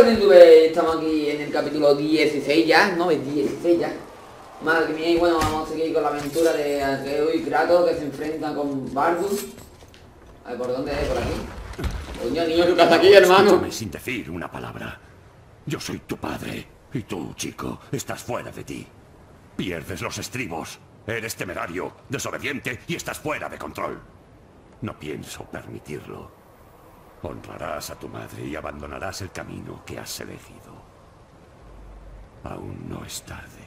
estamos aquí en el capítulo 16 ya, no, es 16 ya. Madre mía, y bueno, vamos a seguir con la aventura de Atreus y Kratos que se enfrentan con Bardus. A ver, ¿por dónde es? ¿Por aquí? Coño, niño, ¿qué pasa aquí, hermano? Sin decir una palabra. Yo soy tu padre. Y tú, chico, estás fuera de ti. Pierdes los estribos. Eres temerario, desobediente y estás fuera de control. No pienso permitirlo. Honrarás a tu madre y abandonarás el camino que has elegido. Aún no es tarde.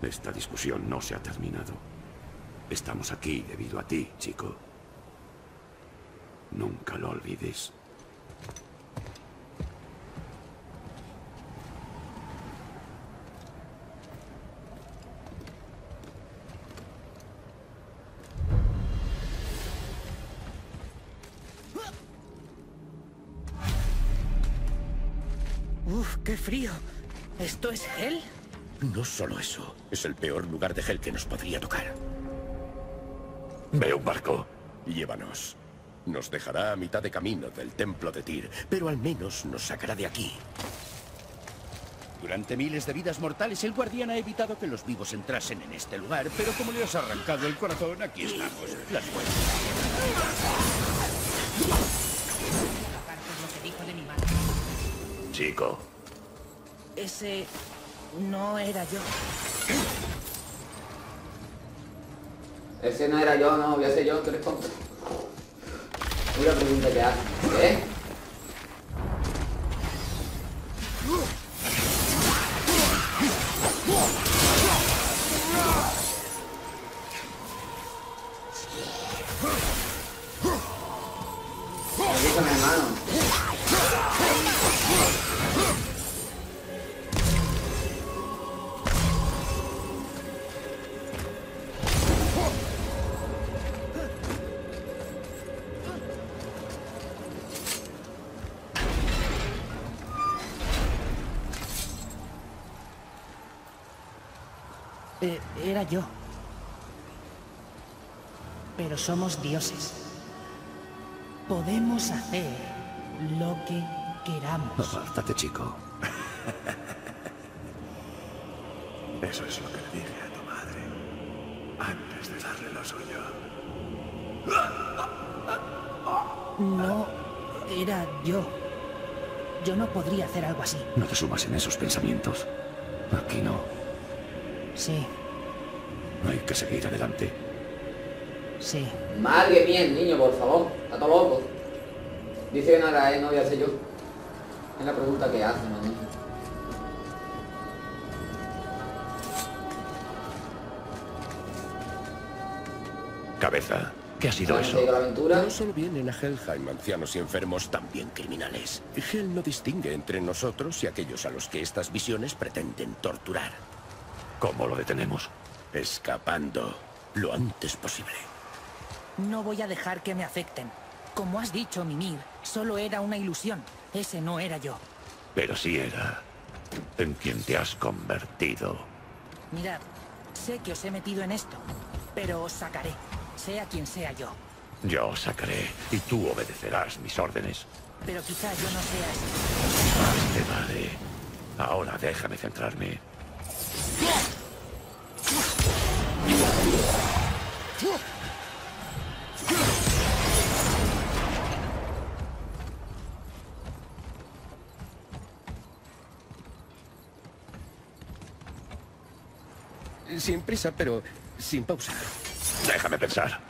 Esta discusión no se ha terminado. Estamos aquí debido a ti, chico. Nunca lo olvides. Qué frío. ¿Esto es Hel? No solo eso, es el peor lugar de Hell que nos podría tocar. Veo un barco. Llévanos. Nos dejará a mitad de camino del templo de Tyr, pero al menos nos sacará de aquí. Durante miles de vidas mortales, el guardián ha evitado que los vivos entrasen en este lugar, pero como le has arrancado el corazón, aquí estamos. Las fuerzas. Aparte Ese no era yo. Ese no era yo, no, ser yo, tú eres tonto. La pregunta que hace. ¿Qué? Somos dioses. Podemos hacer lo que queramos. apártate, chico. Eso es lo que le dije a tu madre. Antes de darle lo suyo. No era yo. Yo no podría hacer algo así. No te sumas en esos pensamientos. Aquí no. Sí, Hay que seguir adelante. Sí. Madre mía, el niño, por favor. Está todo loco. Dice que no era él, no voy a ser yo. Es la pregunta que hace, man. Cabeza, ¿qué ha sido eso? No solo vienen a Helheim ancianos y enfermos, también criminales. Hel no distingue entre nosotros y aquellos a los que estas visiones pretenden torturar. ¿Cómo lo detenemos? Escapando lo antes posible. No voy a dejar que me afecten. Como has dicho, Mimir, solo era una ilusión. Ese no era yo. Pero sí era en quien te has convertido. Mirad, sé que os he metido en esto, pero os sacaré, sea quien sea yo. Yo os sacaré y tú obedecerás mis órdenes. Pero quizá yo no sea así. Te vale. Ahora déjame centrarme. Sin prisa, pero sin pausa. Déjame pensar.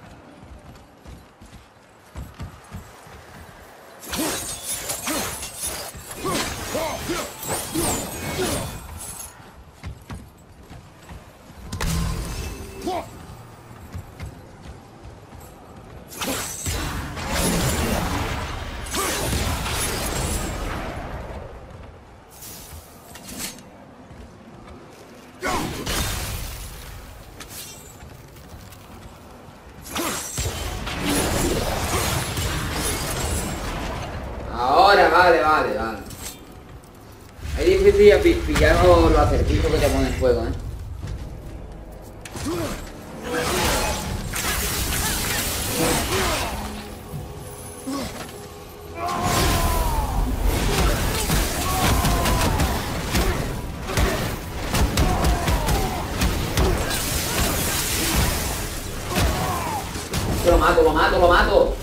Mato, lo mato.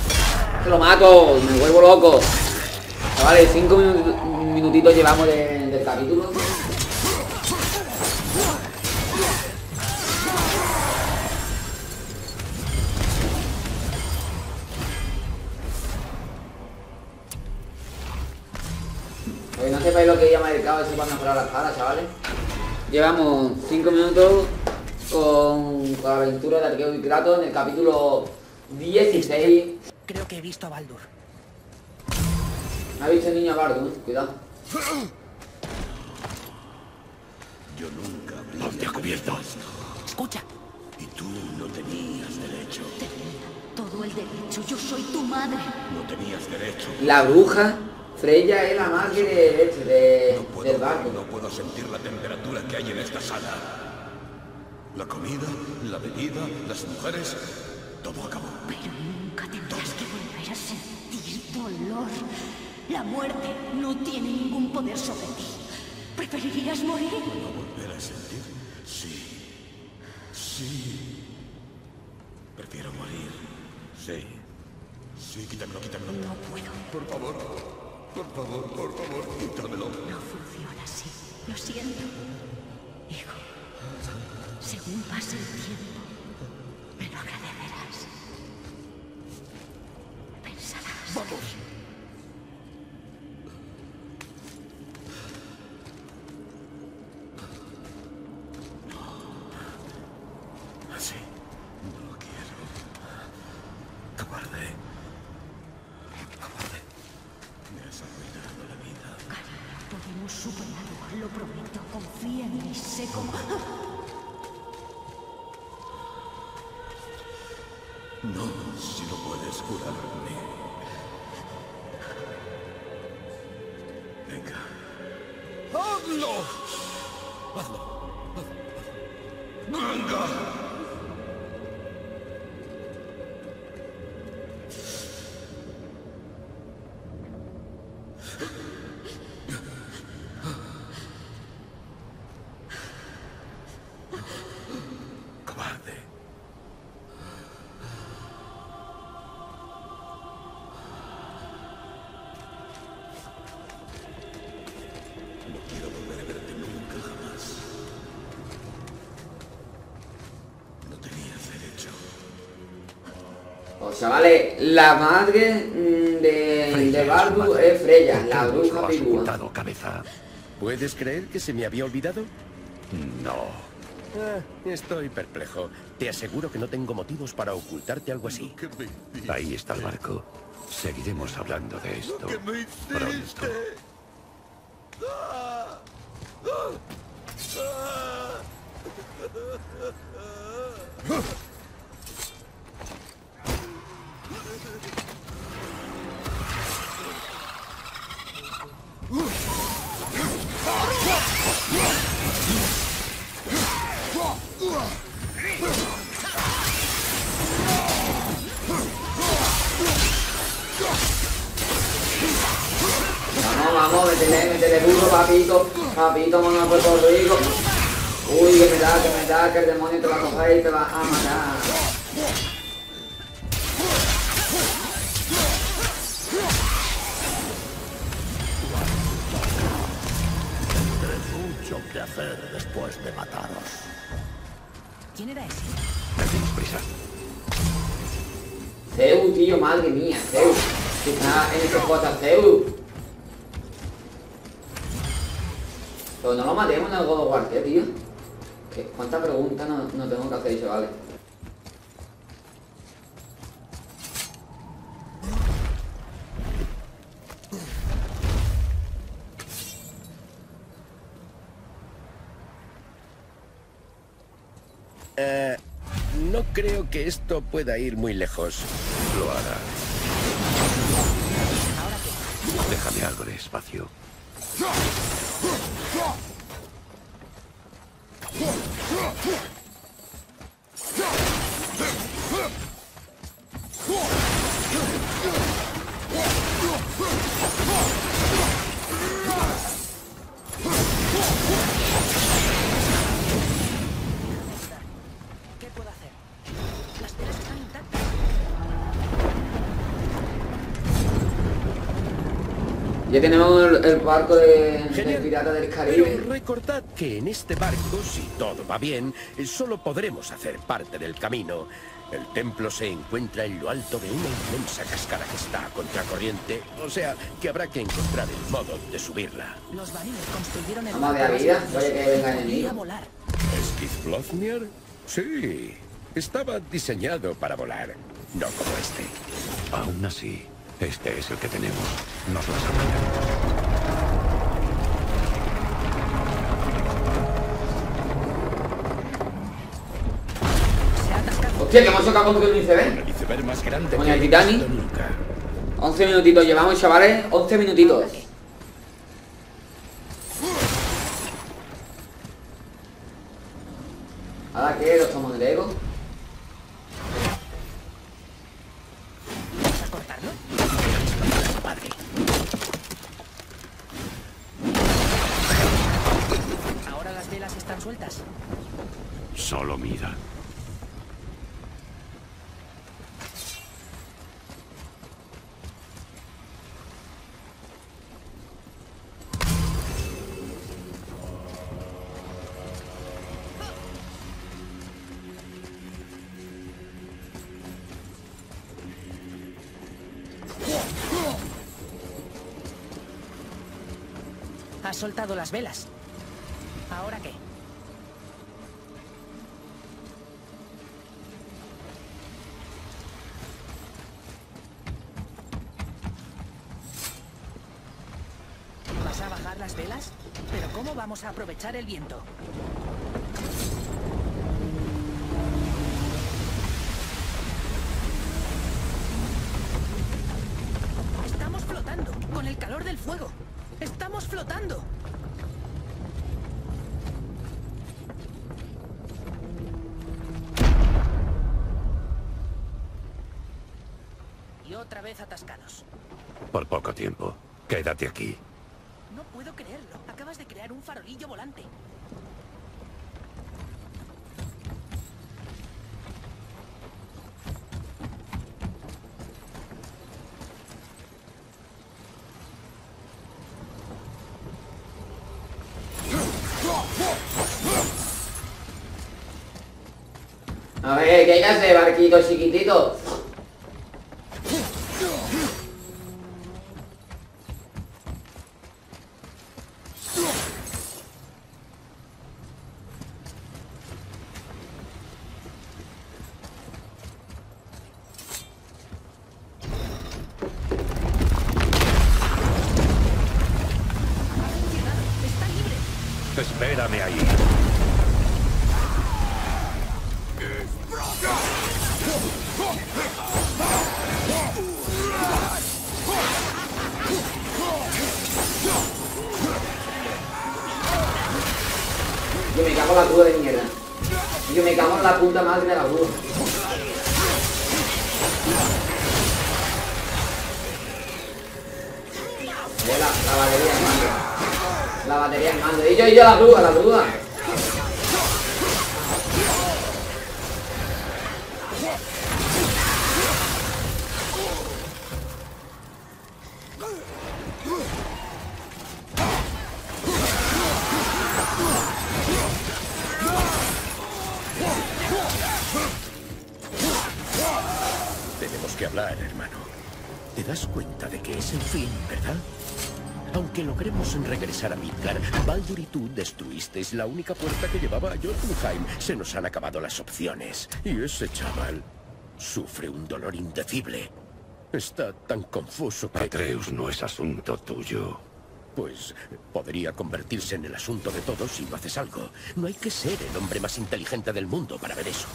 Lo mato, me vuelvo loco. Vale, cinco minutitos llevamos del capítulo. Oye, no sepáis lo que llama el cabo, si va a mejorar la espada, chavales. Llevamos 5 minutos con, con, la aventura de Arqueo y Kratos en el capítulo 16. Creo que he visto a Baldur. Me ha visto el niño a Baldur, cuidado. Yo nunca No te ha cubierto. Escucha. Y tú no tenías derecho. Tenía todo el derecho. Yo soy tu madre. No tenías derecho. La bruja, Freya es la madre de, este, de, No puedo, del barco. no puedo sentir la temperatura que hay en esta sala. La comida, la bebida, las mujeres, todo acabó. Pero nunca tendrás que volver a sentir dolor. La muerte no tiene ningún poder sobre ti. ¿Preferirías morir? ¿No volver a sentir? Sí. Sí. Prefiero morir. Sí. Sí, quítamelo, quítamelo. No puedo. Por favor. Por favor, por favor, quítamelo. No funciona así. Lo siento. Hijo, según pase el tiempo, me lo agradecerás. Vamos. O sea, vale, la madre mm, de, Freya de es Freya, ¿Por qué la bruja cabeza? ¿Puedes creer que se me había olvidado? No. Ah, estoy perplejo. Te aseguro que no tengo motivos para ocultarte algo así. Ahí está el barco. Seguiremos hablando de esto pronto. Métele burro, papito. Papito, mono de Puerto Rico. Uy, que me da, que me da, que el demonio te va a coger y te va a matar. Mucho que hacer después de mataros. ¿Quién era ese? Tenemos prisa. Zeus, tío, madre mía, Zeus. Que está en ese cosas, Zeus. Pero no lo matemos en el God of War, ¿qué, tío? ¿Qué? ¿Cuántas preguntas no, no tengo que hacer, chavales? Eh, no creo que esto pueda ir muy lejos. Lo hará. Déjame algo de espacio. ¿Qué Ya tenemos el, el barco de, Genial. pirata del Pero Caribe. recordad que en este barco, si todo va bien, eh, solo podremos hacer parte del camino. El templo se encuentra en lo alto de una inmensa cascada que está a contracorriente, o sea, que habrá que encontrar el modo de subirla. Los varines construyeron el Vamos de barco vida, vaya que venga que enemigo. ¿Skidblothnir? Sí, estaba diseñado para volar, no como este. Aún así, este es el que tenemos. Nos las apañamos. Hostia, que hemos chocado contra un iceberg. El iceberg más grande Coño, que he Titanic. visto nunca. 11 minutitos llevamos, chavales. 11 minutitos. Sueltas. Solo mira. Has soltado las velas. ¿Ahora qué? ¿Vas a bajar las velas? ¿Pero cómo vamos aprovechar el viento? Estamos flotando, con el calor del fuego. Estamos flotando. Y otra vez atascados. Por poco tiempo. Quédate aquí. No puedo creerlo. Acabas de crear un farolillo volante. A ver, ¿qué hay que hacer, barquito chiquitito? La grúa. tenemos que hablar, hermano. Te das cuenta de que es el fin, ¿verdad? Aunque logremos regresar a Midgar, Baldur y tú destruisteis la única puerta que llevaba a Jotunheim. Se nos han acabado las opciones. Y ese chaval sufre un dolor indecible. Está tan confuso que... Atreus no es asunto tuyo. Pues podría convertirse en el asunto de todos si no haces algo. No hay que ser el hombre más inteligente del mundo para ver eso.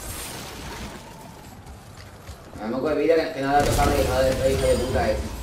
Que, hija de, puta ese.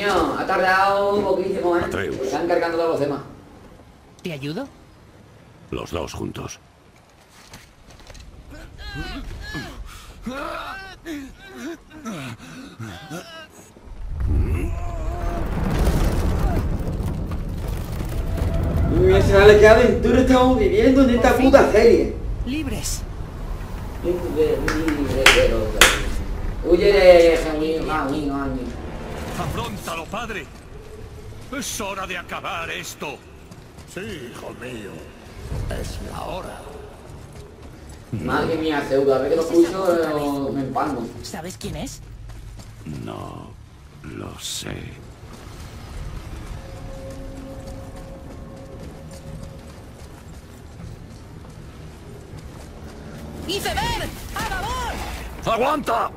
Niño, ha tardado poquísimo, ¿eh? Atreus. Están cargando todos los demás. ¿Te ayudo? Los dos juntos. Sale qué aventura estamos viviendo en esta puta serie. Libres. Libre, libre, pero... Huye de Genuino, ¡Afrontalo, padre! Es hora de acabar esto. Sí, hijo mío. Es la hora. Madre mía, Zeudo, a ver que lo escucho, eh, me empango. ¿Sabes quién es? No lo sé. ¡Iceberg! ¡A favor! ¡Aguanta!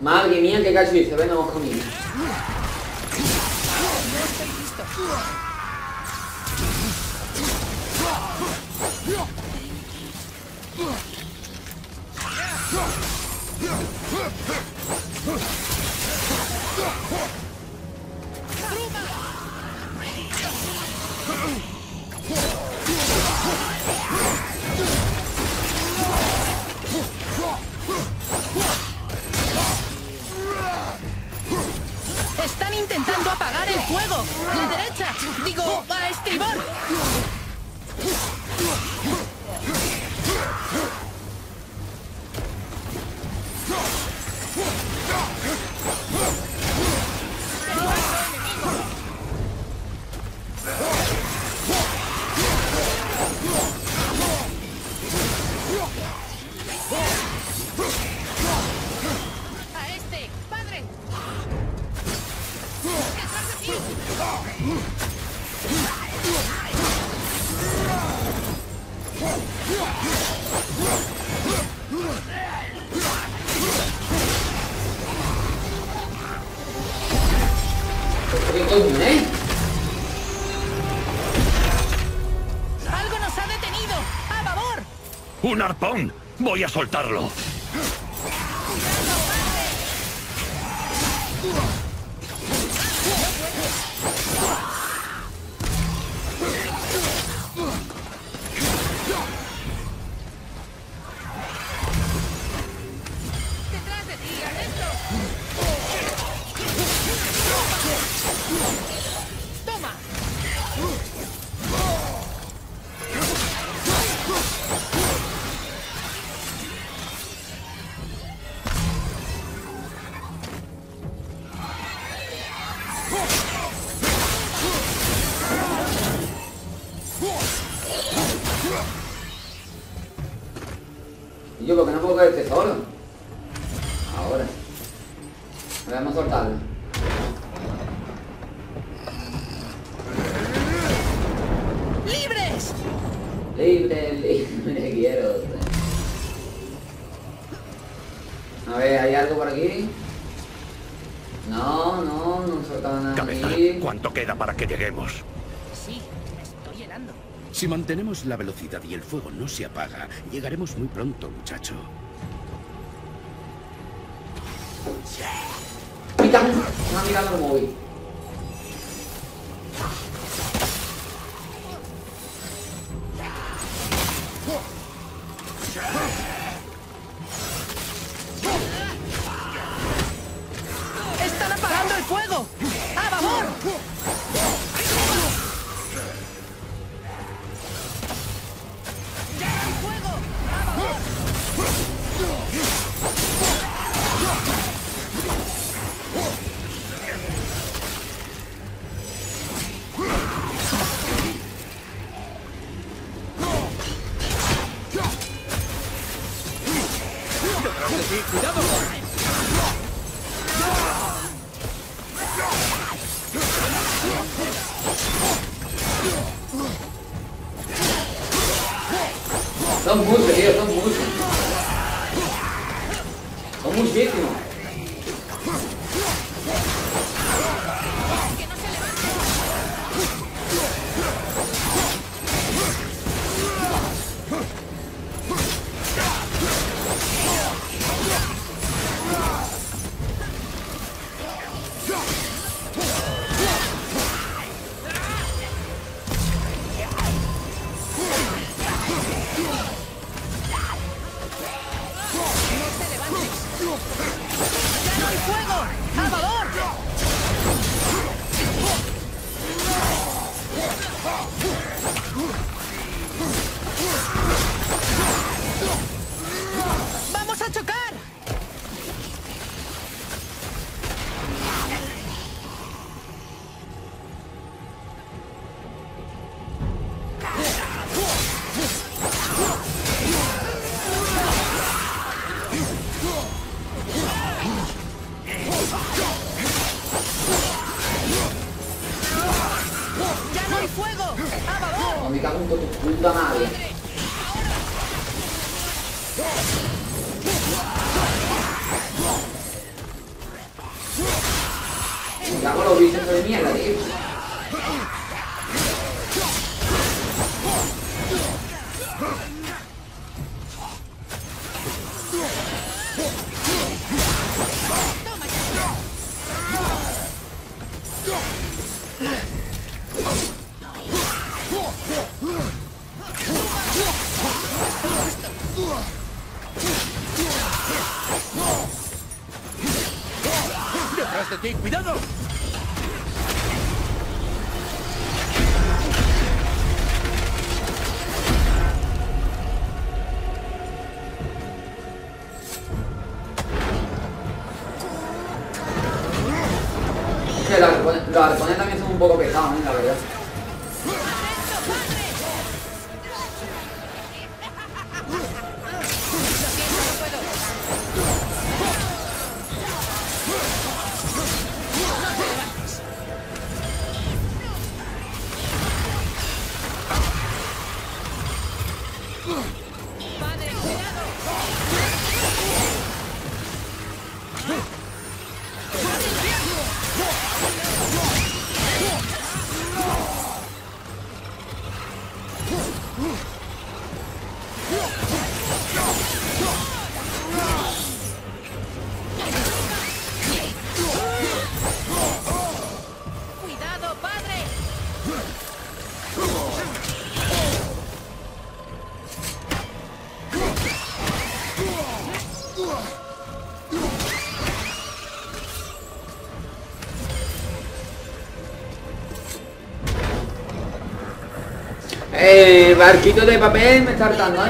Madre mía, qué cacho dice, ven, vamos conmigo. ¡Están ¡Voy a soltarlo! Libre, libre, quiero. A ver, ¿hay algo por aquí? No, no, no soltaba nada Cabeza, aquí. ¿cuánto queda para que lleguemos? Sí, me estoy helando. Si mantenemos la velocidad y el fuego no se apaga, llegaremos muy pronto, muchacho. ¡Pica! No ha mirado el móvil. Son muchos, tío, son muchos. Son muchísimos. A No, me cago en tu puta madre. Me cago en los bichos de mierda, tío. Barquito de papel me está hartando, ¿eh?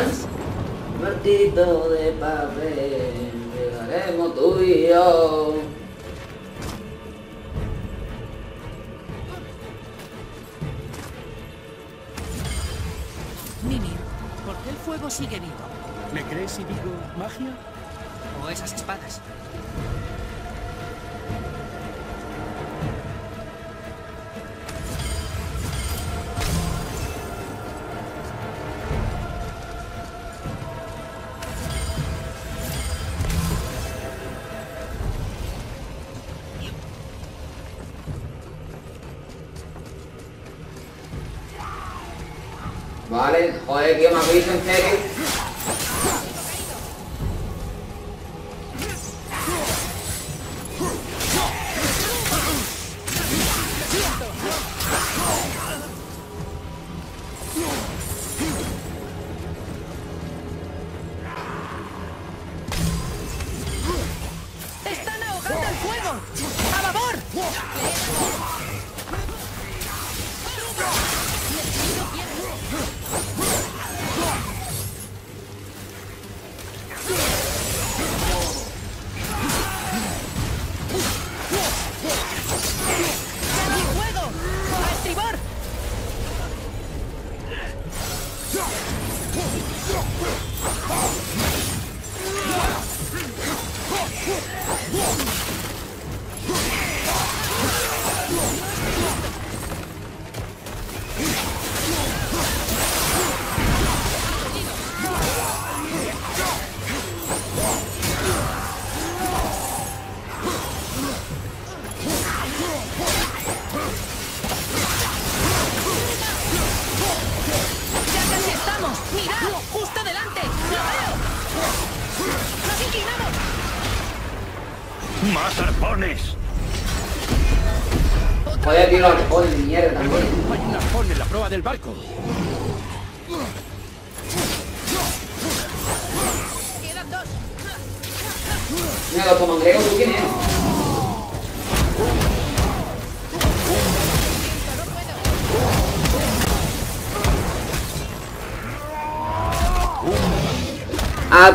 Barquito de papel, llegaremos tú y yo. Allen, joder, tío, me habéis en serio.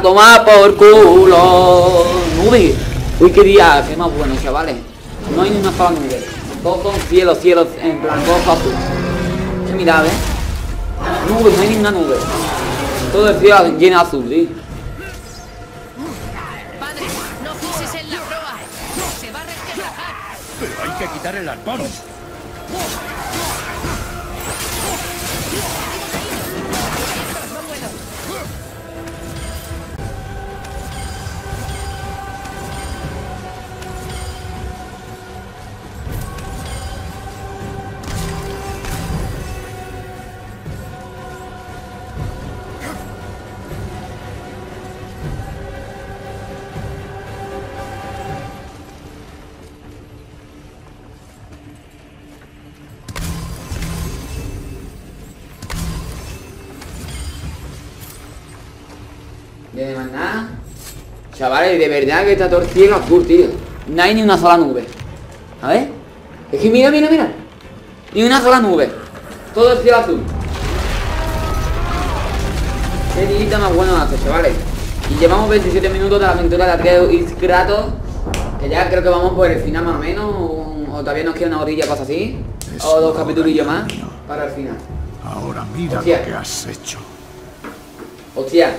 Tomar por culo. Nube. Uy, qué día hace más bueno, chavales. No hay ni una sola nube. Todo con cielo, cielo, en plan, todo azul. Que mirad, ¿eh? Nube, no hay ni una nube. Todo el cielo lleno azul, ¿sí? Padre, no pises en la proa. Se va a resquebrajar. Pero hay que quitar el arpón. Nada. Chavales, de verdad que está todo el cielo azul, tío. No hay ni una sola nube. A ver. Es que mira, mira, mira. Ni una sola nube. Todo el cielo azul. Qué día más bueno hace, chavales. Y llevamos 27 minutos de la aventura de Atreus y Kratos. Que ya creo que vamos por el final más o menos. O, o todavía nos queda una orilla, cosa así. Es O dos capitulillos más para el final. Ahora mira Hostia. lo que has hecho. Hostia.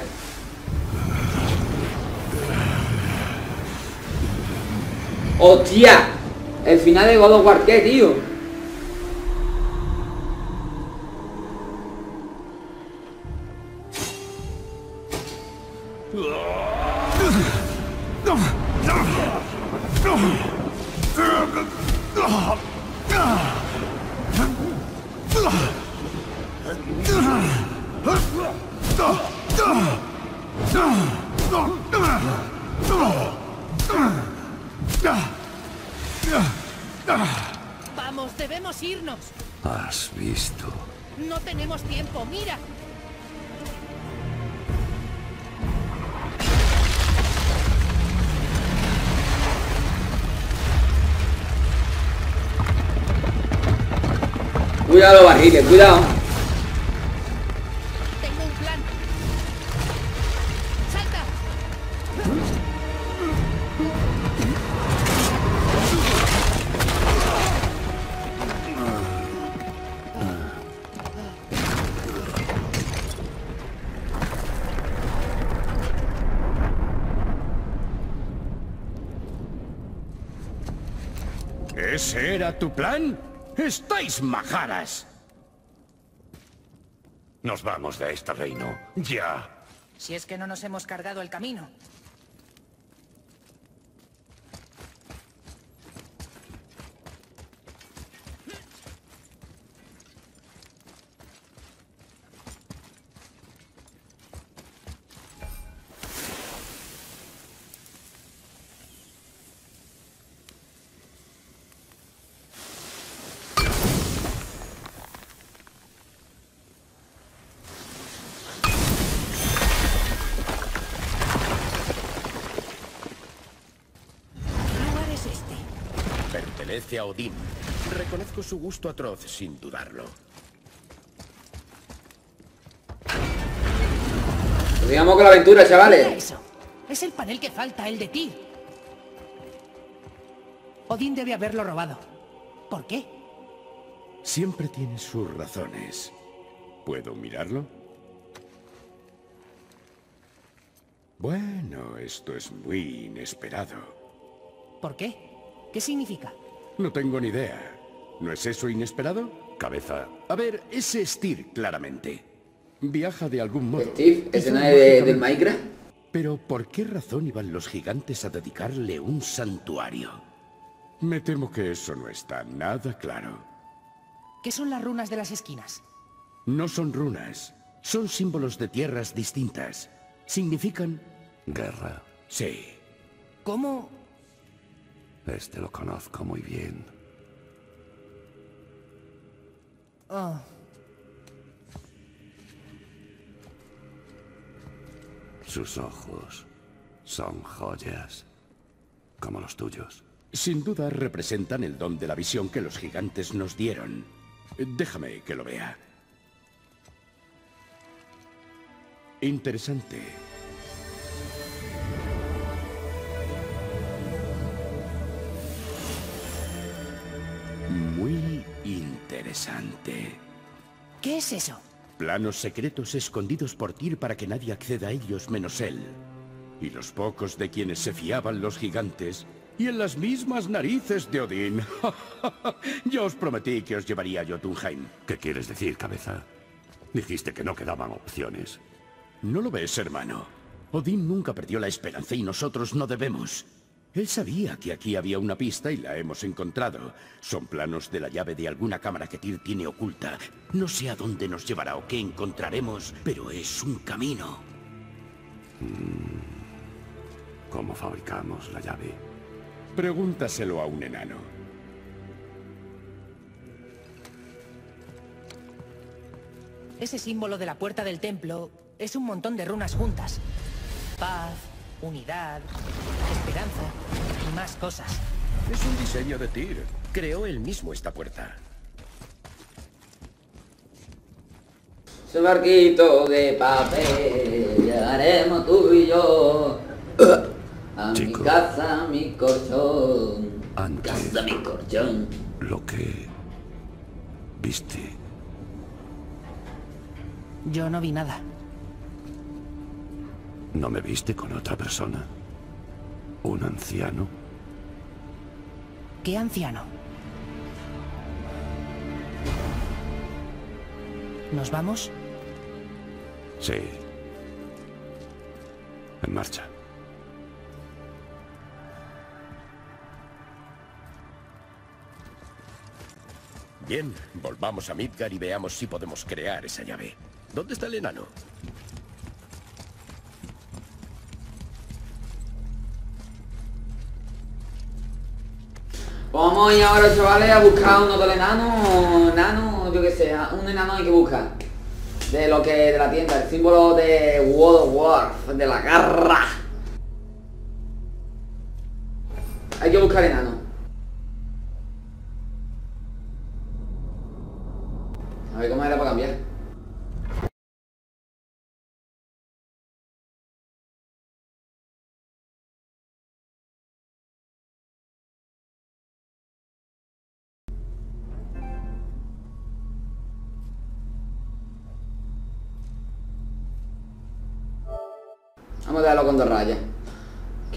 Hostia. El final de God of War, ¿qué, tío? Irnos. Has visto. No tenemos tiempo, mira. Cuidado los barriles, cuidado. Tu plan? ¡Estáis majaras! Nos vamos de este reino. Ya. Si es que no nos hemos cargado el camino. Pertenece a Odín. Reconozco su gusto atroz, sin dudarlo. Sigamos con la aventura, Mira chavales. eso. Es el panel que falta, el de ti. Odín debe haberlo robado. ¿Por qué? Siempre tiene sus razones. ¿Puedo mirarlo? Bueno, esto es muy inesperado. ¿Por qué? ¿Qué significa? No tengo ni idea. ¿No es eso inesperado? Cabeza. A ver, ese Styr, claramente. Viaja de algún modo. Steve, Quizá escenario de, del. Minecraft. Pero ¿por qué razón iban los gigantes a dedicarle un santuario? Me temo que eso no está nada claro. ¿Qué son las runas de las esquinas? No son runas, son símbolos de tierras distintas. Significan... Guerra. Sí. ¿Cómo? Este lo conozco muy bien. Oh, Sus ojos son joyas. Como los tuyos. Sin duda representan el don de la visión que los gigantes nos dieron. Déjame que lo vea. Interesante. Interesante. ¿Qué es eso? Planos secretos escondidos por Tyr para que nadie acceda a ellos menos él. Y los pocos de quienes se fiaban los gigantes. Y en las mismas narices de Odín. Yo os prometí que os llevaría a Jotunheim. ¿Qué quieres decir, cabeza? Dijiste que no quedaban opciones. ¿No lo ves, hermano? Odín nunca perdió la esperanza y nosotros no debemos. Él sabía que aquí había una pista y la hemos encontrado. Son planos de la llave de alguna cámara que Tyr tiene oculta. No sé a dónde nos llevará o qué encontraremos, pero es un camino. ¿Cómo fabricamos la llave? Pregúntaselo a un enano. Ese símbolo de la puerta del templo es un montón de runas juntas. Paz, unidad, esperanza y más cosas. Es un diseño de Tyr. Creó él mismo esta puerta. Ese barquito de papel llegaremos tú y yo a mi Chico. casa, mi colchón. Antes. Casa, mi colchón. Lo que... viste. Yo no vi nada. ¿No me viste con otra persona? ¿Un anciano? ¿Qué anciano? ¿Nos vamos? Sí. En marcha. Bien, volvamos a Midgar y veamos si podemos crear esa llave. ¿Dónde está el enano? Vamos a ahora, chavales, a buscar uno del enano, enano, yo que sé, un enano hay que buscar. De lo que, de la tienda, el símbolo de World of War, de la garra.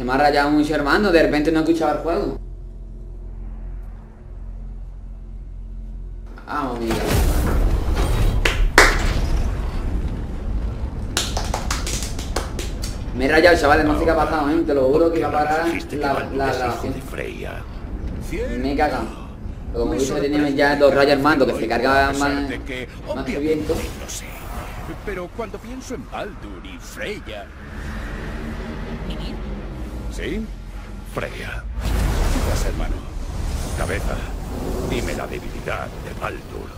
Me ha rayado mucho hermano, de repente no escuchaba el juego. Vamos, mira. Me he rayado, chavales, no sé qué ha pasado, ¿eh? Te lo juro que iba a parar la, la grabación. Me he cagado. Pero como dice, tenía ya dos rayas mando que se cargaba más, más viento. Pero cuando pienso en Baldur y Freya... ¿Sí? Freya. ¿Qué pasa, hermano? Cabeza. Dime la debilidad de Baldur.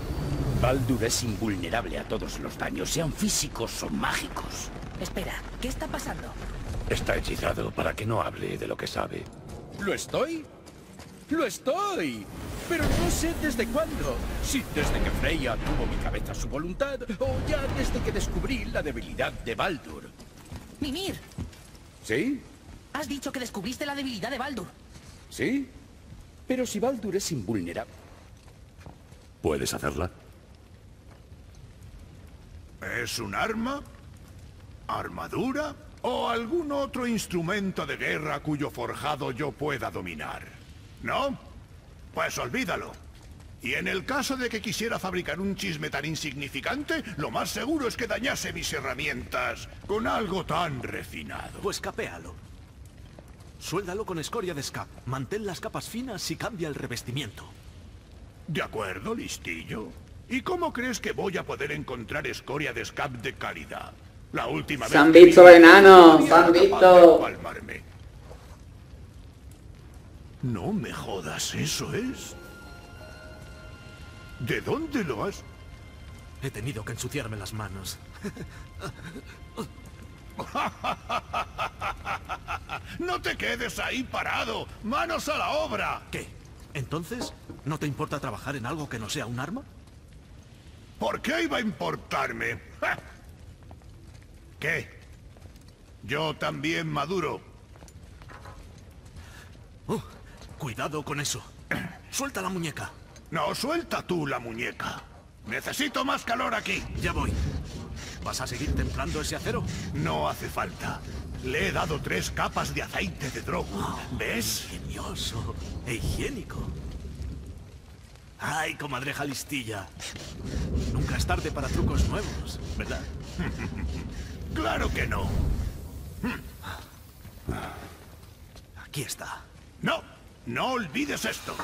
Baldur es invulnerable a todos los daños, sean físicos o mágicos. Espera, ¿qué está pasando? Está hechizado para que no hable de lo que sabe. ¿Lo estoy? ¡Lo estoy! Pero no sé desde cuándo. Si desde que Freya tuvo mi cabeza a su voluntad, o ya desde que descubrí la debilidad de Baldur. ¡Mimir! ¿Sí? Has dicho que descubriste la debilidad de Baldur. ¿Sí? Pero si Baldur es invulnerable... ¿Puedes hacerla? ¿Es un arma? ¿Armadura? ¿O algún otro instrumento de guerra cuyo forjado yo pueda dominar? ¿No? Pues olvídalo. Y en el caso de que quisiera fabricar un chisme tan insignificante, lo más seguro es que dañase mis herramientas con algo tan refinado. Pues capéalo. Suéldalo con escoria de scap. Mantén las capas finas y cambia el revestimiento. De acuerdo, listillo. ¿Y cómo crees que voy a poder encontrar escoria de scap de calidad? La última Se vez han que visto los enanos, se han visto. No me jodas, eso es. ¿De dónde lo has...? He tenido que ensuciarme las manos. No te quedes ahí parado. ¡Manos a la obra! ¿Qué? Entonces, ¿no te importa trabajar en algo que no sea un arma? ¿Por qué iba a importarme? ¡Ja! ¿Qué? Yo también maduro. Oh, cuidado con eso. Suelta la muñeca. No, suelta tú la muñeca. Necesito más calor aquí. Ya voy. ¿Vas a seguir templando ese acero? No hace falta. Le he dado tres capas de aceite de drogo. ¿Ves? Ingenioso e higiénico. Ay, comadreja listilla. Nunca es tarde para trucos nuevos, ¿verdad? Claro que no. Aquí está. No, no olvides esto.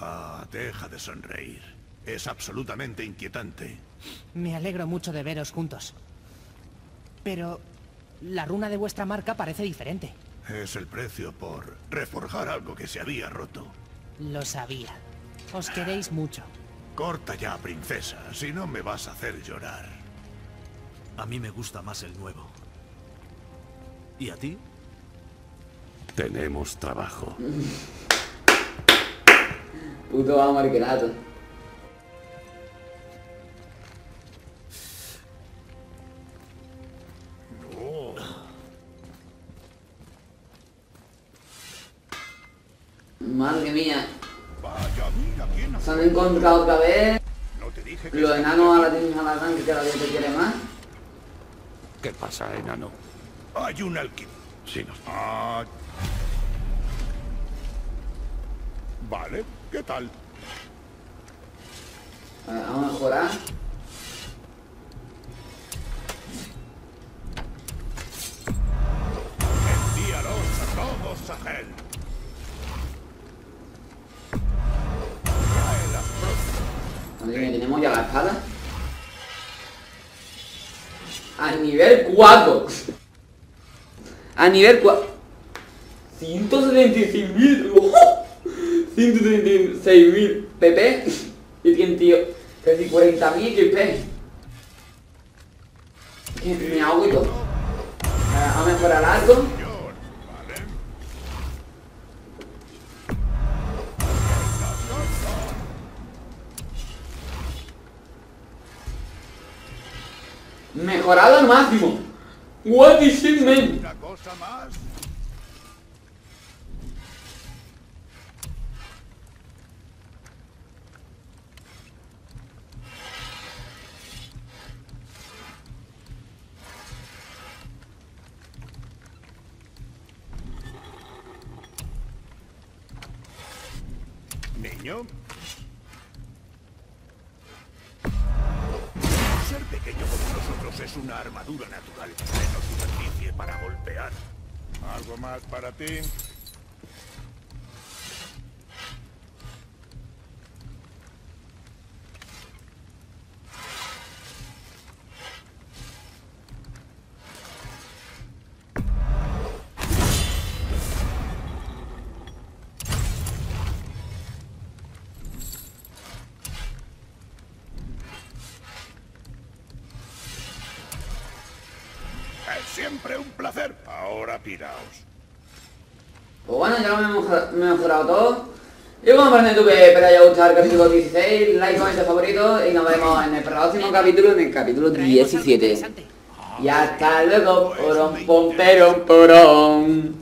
Ah, deja de sonreír. Es absolutamente inquietante. Me alegro mucho de veros juntos. Pero la runa de vuestra marca parece diferente. Es el precio por reforjar algo que se había roto. Lo sabía. Os queréis mucho. Corta ya, princesa, si no me vas a hacer llorar. A mí me gusta más el nuevo. ¿Y a ti? Tenemos trabajo. Puto amo marquerato. Madre mía. Se han encontrado otra vez. No te dije que Los enanos a muñeca- la tienen a la que cada día te quiere más. ¿Qué pasa, enano? Hay un alquim. Si nos... Ah. Vale, ¿qué tal? A ver, vamos a mejorar. Envíalos a todos, pruebas. Madre mía, tenemos ya la espada. A nivel 4. A nivel 4. 176.000. ¡ojo! 176.000 PP. Y tiene, tío, casi 40.000 XP. Que me ahogo y todo. A ver, Vamos a mejorar algo. Señor, ¿vale? Mejorado al máximo. What is it, man? Ser pequeño como nosotros es una armadura natural, menos superficie para golpear. ¿Algo más para ti? Y como parece tú que te haya gustado el capítulo 16, like, comenta, favorito y nos vemos en el próximo capítulo, en el capítulo Traemos algo 17. interesante. Y hasta luego, porón, pom, perón, porón.